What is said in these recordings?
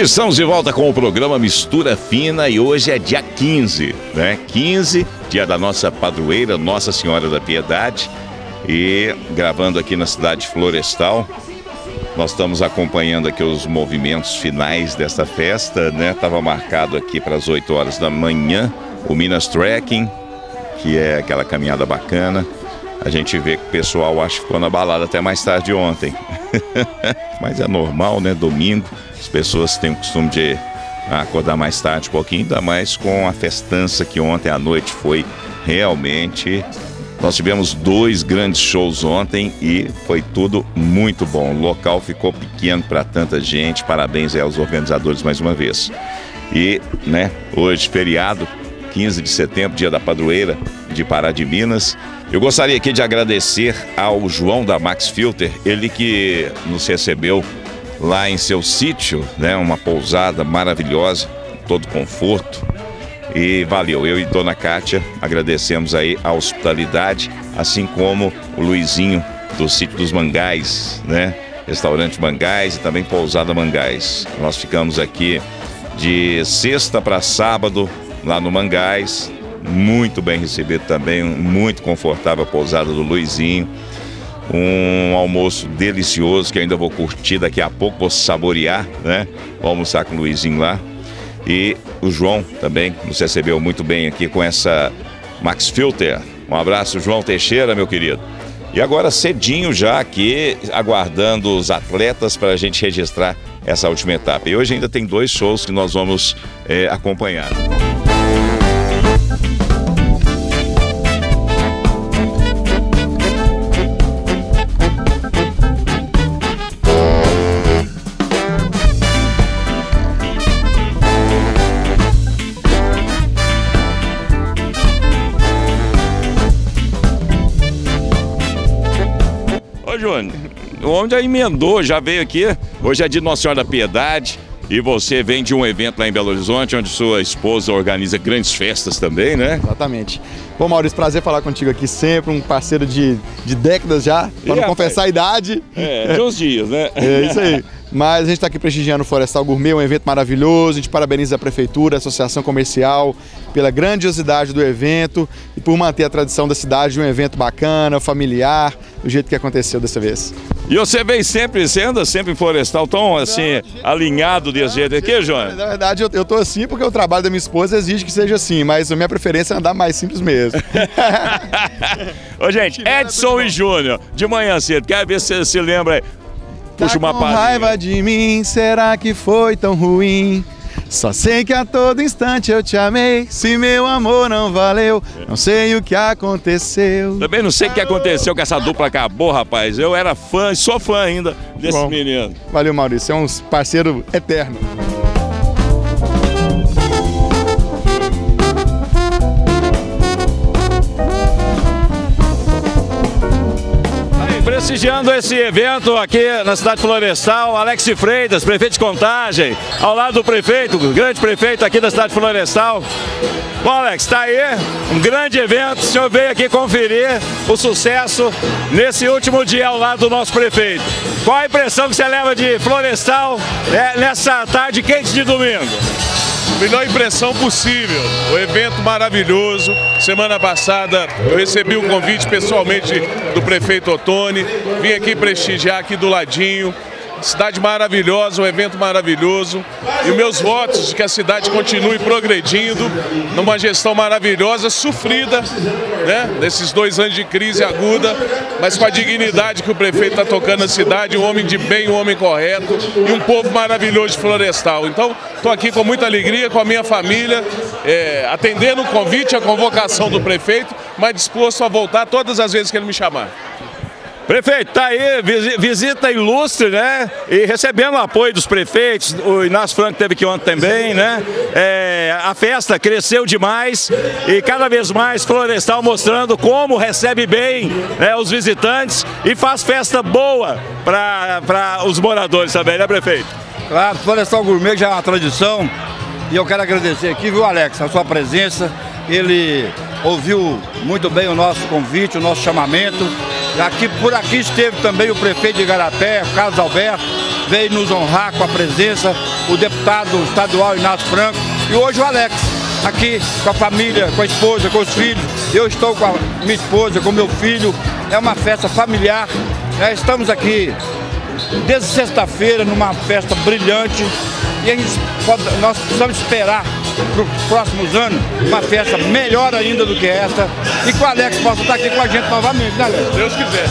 Estamos de volta com o programa Mistura Fina e hoje é dia 15, né? 15, dia da nossa padroeira, Nossa Senhora da Piedade. E gravando aqui na cidade florestal, nós estamos acompanhando aqui os movimentos finais desta festa, né? Estava marcado aqui para as 8 horas da manhã o Minas Trekking, que é aquela caminhada bacana. A gente vê que o pessoal acho que ficou na balada até mais tarde ontem. Mas é normal, né? Domingo, as pessoas têm o costume de acordar mais tarde um pouquinho, ainda mais com a festança que ontem à noite foi realmente. Nós tivemos dois grandes shows ontem e foi tudo muito bom. O local ficou pequeno para tanta gente. Parabéns aos organizadores mais uma vez. E, né, hoje feriado, 15 de setembro, dia da padroeira de Pará de Minas. Eu gostaria aqui de agradecer ao João da Max Filter, ele que nos recebeu lá em seu sítio, né? Uma pousada maravilhosa, todo conforto. E valeu, eu e Dona Kátia agradecemos aí a hospitalidade, assim como o Luizinho do sítio dos Mangais, né? Restaurante Mangais e também pousada Mangais. Nós ficamos aqui de sexta para sábado lá no Mangais, muito bem recebido também, muito confortável a pousada do Luizinho. Um almoço delicioso que ainda vou curtir daqui a pouco, vou saborear, né? Vou almoçar com o Luizinho lá. E o João também nos recebeu muito bem aqui com essa Max Filter. Um abraço, João Teixeira, meu querido. E agora cedinho já aqui, aguardando os atletas para a gente registrar essa última etapa. E hoje ainda tem dois shows que nós vamos é, acompanhar. O homem já emendou, já veio aqui. Hoje é de Nossa Senhora da Piedade. E você vem de um evento lá em Belo Horizonte, onde sua esposa organiza grandes festas também, né? Exatamente. Bom, Maurício, prazer falar contigo aqui sempre, um parceiro de, de décadas já, para não confessar a idade. É, de uns dias, né? É isso aí. Mas a gente está aqui prestigiando o Florestal Gourmet, um evento maravilhoso. A gente parabeniza a Prefeitura, a Associação Comercial, pela grandiosidade do evento e por manter a tradição da cidade de um evento bacana, familiar, do jeito que aconteceu dessa vez. E você vem sempre, você anda sempre em Florestal tão assim, alinhado desse jeito aqui, João? Na verdade, eu, eu tô assim porque o trabalho da minha esposa exige que seja assim, mas a minha preferência é andar mais simples mesmo. Ô, gente, Edson e Júnior, de manhã cedo, quer ver se você se lembra aí. Puxa tá uma com raiva de mim, será que foi tão ruim? Só sei que a todo instante eu te amei. Se meu amor não valeu, não sei o que aconteceu. Também não sei o que aconteceu que essa dupla acabou, rapaz. Eu era fã, sou fã ainda desse Bom, menino. Valeu, Maurício. É um parceiro eterno. Prestigiando esse evento aqui na cidade florestal, Alex Freitas, prefeito de Contagem, ao lado do prefeito, grande prefeito aqui da cidade florestal. Bom, Alex, está aí um grande evento, o senhor veio aqui conferir o sucesso nesse último dia ao lado do nosso prefeito. Qual a impressão que você leva de florestal né, nessa tarde quente de domingo? Melhor impressão possível. O evento maravilhoso. Semana passada eu recebi um convite pessoalmente do prefeito Otone. Vim aqui prestigiar aqui do ladinho. Cidade maravilhosa, um evento maravilhoso. E meus votos de que a cidade continue progredindo numa gestão maravilhosa, sofrida, né? Nesses dois anos de crise aguda, mas com a dignidade que o prefeito está tocando a cidade, um homem de bem, um homem correto e um povo maravilhoso de Florestal. Então, estou aqui com muita alegria, com a minha família, é, atendendo o convite, a convocação do prefeito, mas disposto a voltar todas as vezes que ele me chamar. Prefeito, tá aí, visita ilustre, né? E recebendo o apoio dos prefeitos, o Inácio Franco teve aqui ontem também, né? É, a festa cresceu demais e cada vez mais Florestal mostrando como recebe bem né, os visitantes e faz festa boa para os moradores também, né, prefeito? Claro, Florestal Gourmet já é uma tradição e eu quero agradecer aqui, viu, Alex, a sua presença. Ele ouviu muito bem o nosso convite, o nosso chamamento Aqui, por aqui esteve também o prefeito de Igarapé, Carlos Alberto, veio nos honrar com a presença, o deputado estadual Inácio Franco e hoje o Alex, aqui com a família, com a esposa, com os filhos. Eu estou com a minha esposa, com meu filho. É uma festa familiar. Né? Estamos aqui desde sexta-feira numa festa brilhante e a gente pode, nós precisamos esperar para os próximos anos uma festa melhor ainda do que essa e que o Alex possa estar aqui com a gente novamente, né Alex? Deus quiser.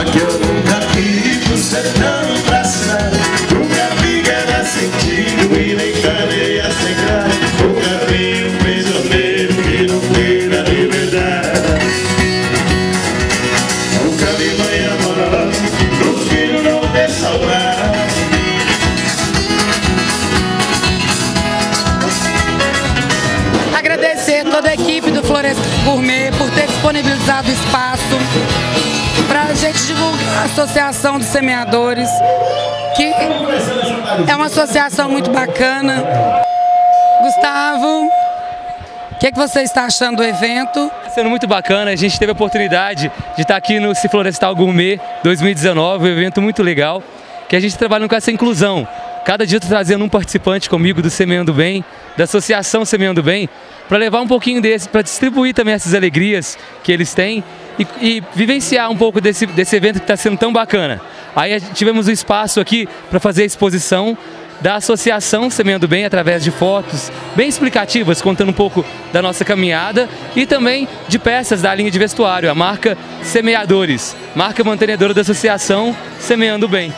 Aqui eu nunca vi pro sertão passar Nunca vi guerra sentido e nem disponibilizado espaço para a gente divulgar a Associação dos Semeadores, que é uma associação muito bacana. Gustavo, o que, que você está achando do evento? sendo muito bacana. A gente teve a oportunidade de estar aqui no Ciflorestal Gourmet 2019, um evento muito legal, que a gente trabalha com essa inclusão. Cada dia estou trazendo um participante comigo do Semeando Bem, da Associação Semeando Bem, para levar um pouquinho desse, para distribuir também essas alegrias que eles têm e, e vivenciar um pouco desse, desse evento que está sendo tão bacana. Aí tivemos o espaço aqui para fazer a exposição da Associação Semeando Bem através de fotos bem explicativas, contando um pouco da nossa caminhada e também de peças da linha de vestuário, a marca Semeadores, marca mantenedora da Associação Semeando Bem.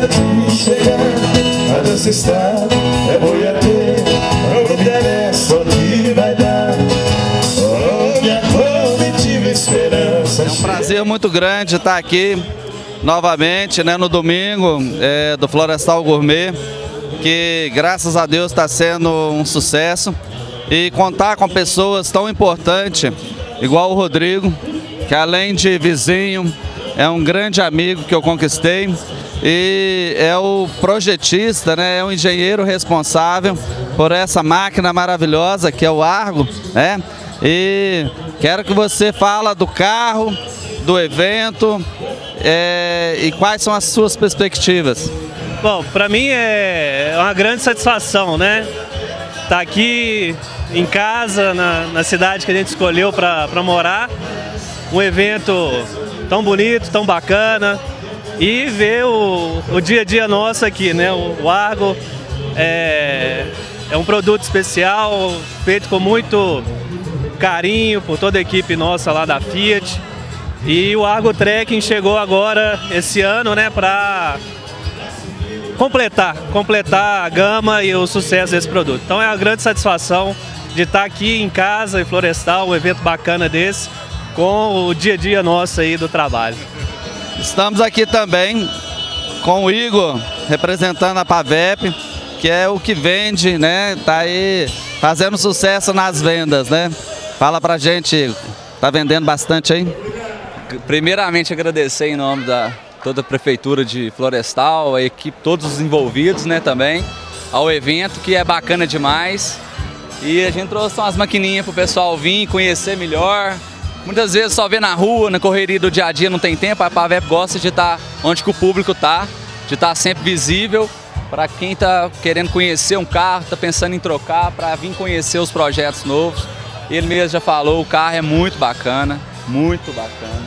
Pressa de chegar A dança está é Não vai dar É um prazer muito grande estar aqui novamente né, no domingo é, do Florestal Gourmet, que graças a Deus está sendo um sucesso. E contar com pessoas tão importantes, igual o Rodrigo, que além de vizinho, é um grande amigo que eu conquistei e é o projetista, né, é o engenheiro responsável por essa máquina maravilhosa que é o Argo, né? E quero que você fala do carro, do evento é, e quais são as suas perspectivas. Bom, para mim é uma grande satisfação, né? Estar aqui em casa, na, na cidade que a gente escolheu para morar, um evento tão bonito, tão bacana e ver o, o dia a dia nosso aqui, né? O, o Argo é, é um produto especial, feito com muito carinho por toda a equipe nossa lá da Fiat. E o Argo Trekking chegou agora esse ano, né, para completar, completar a gama e o sucesso desse produto. Então é uma grande satisfação de estar aqui em casa, em Florestal, um evento bacana desse, com o dia a dia nosso aí do trabalho. Estamos aqui também com o Igor, representando a Pavep, que é o que vende, né? Tá aí fazendo sucesso nas vendas, né? Fala pra gente, Igor. Tá vendendo bastante aí? Primeiramente agradecer em nome da toda a prefeitura de Florestal, a equipe, todos os envolvidos, né, também, ao evento que é bacana demais. E a gente trouxe umas maquininhas pro pessoal vir conhecer melhor. Muitas vezes só vê na rua, na correria do dia a dia, não tem tempo. A Pavep gosta de estar onde que o público tá, de estar sempre visível para quem está querendo conhecer um carro, está pensando em trocar, para vir conhecer os projetos novos. Ele mesmo já falou, o carro é muito bacana, muito bacana.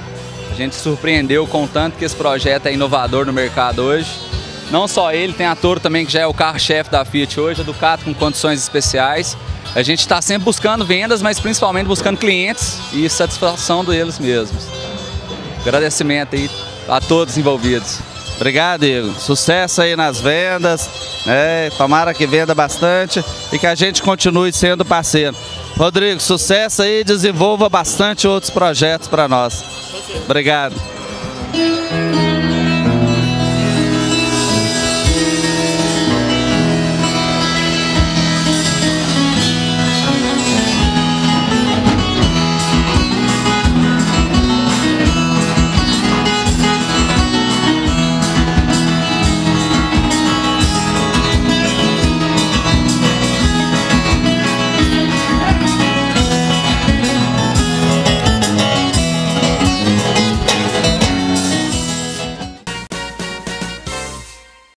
A gente surpreendeu com o tanto que esse projeto é inovador no mercado hoje. Não só ele, tem a Toro também, que já é o carro-chefe da Fiat hoje, a Ducato com condições especiais. A gente está sempre buscando vendas, mas principalmente buscando clientes e satisfação deles mesmos. Agradecimento aí a todos envolvidos. Obrigado, Igor. Sucesso aí nas vendas. Né? Tomara que venda bastante e que a gente continue sendo parceiro. Rodrigo, sucesso aí, desenvolva bastante outros projetos para nós. Obrigado.